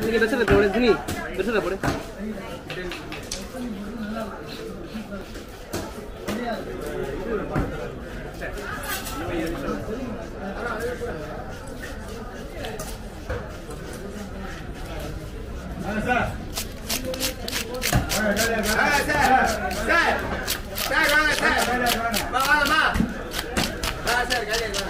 ನಿಮಗೆ ದಸರಾ ತಗೊಳ್ಳಿ ದಿನಿ ದಸರಾ ಕೊಡಿ sir sir sir sir sir sir sir sir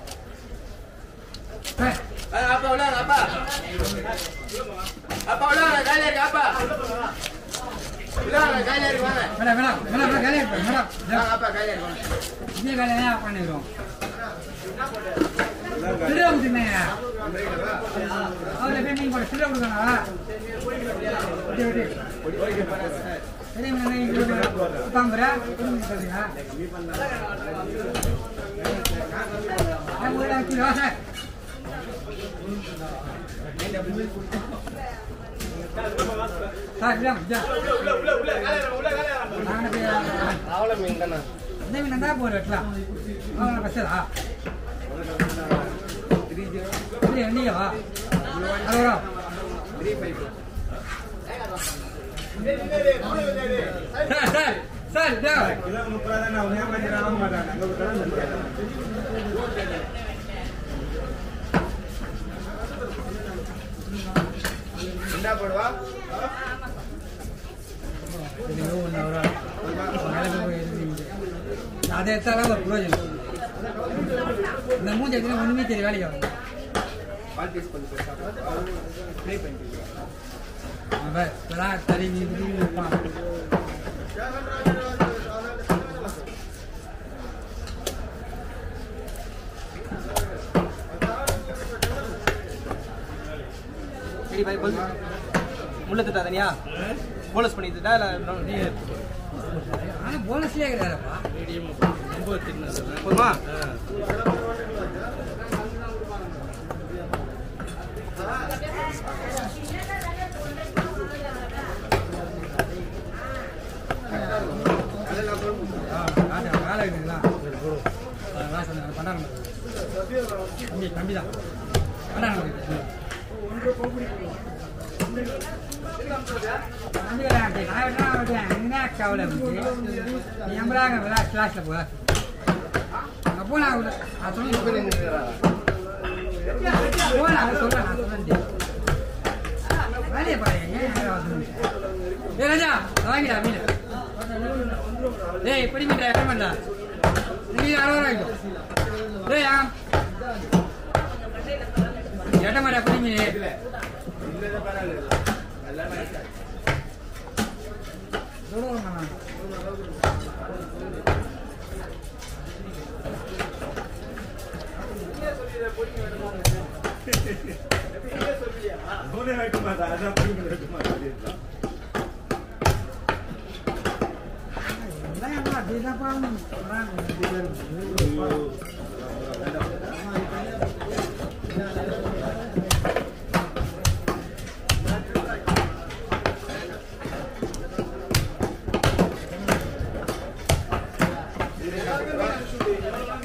இன்னைக்கு பெருசா போடு துணி பெருசா போடு இது எப்போ வரும் இது எப்போ வரும் ஆ நெக்ஸ்ட் வீக் நெக்ஸ்ட் வீக் ஆவலை மீன் தானே அதை எடுத்தாலும் ஒரு பிரயோஜனம் இந்த ना पड़वा ಅದೇ ಎತ್ತಾರಲ್ಲ ಪ್ರಯೋಜನ ನಮ್ಮ ಜೊತೆ ಉಣ್ಮಿ ತಿರುಗಾಳಿ ಅವರು ಬರ ಸರಿ ಸರಿ ಭಾಯ್ ಬಂದು முள்ள திட்டா தனியா போலஸ் பண்ணி திட்டா இல்லை ஆனா போனஸ்லயே கிடையாதுப்பா போதுமா வேலை இருக்குங்களா சொன்னாங்க பண்டாரம் தம்பி தம்பி தான் நான் என்ன விளையாடுறேன் என்ன கவலை நீ எம்பராங்க விளையாட்டு கிளாஸில் போ அங்கே போனா நான் சொல்லி போன அதை சொல்ல நான் சொல்லேன் வேலையை பாருங்க ஏன் எங்க வந்து ஏ ராஜா வாங்கிடா மீன் டேய் எப்படி மீன் எட்ட பண்ணா நீ அறுபது ரூபாய்க்கு டேய் ஆ Tidak apa-apa, tidak apa-apa. Спасибо.